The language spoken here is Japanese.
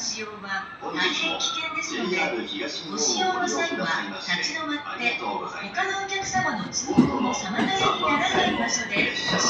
使用は大変危険ですのでご使用の際は立ち止まって他のお客様の通行の妨げにならない場所でご使用ください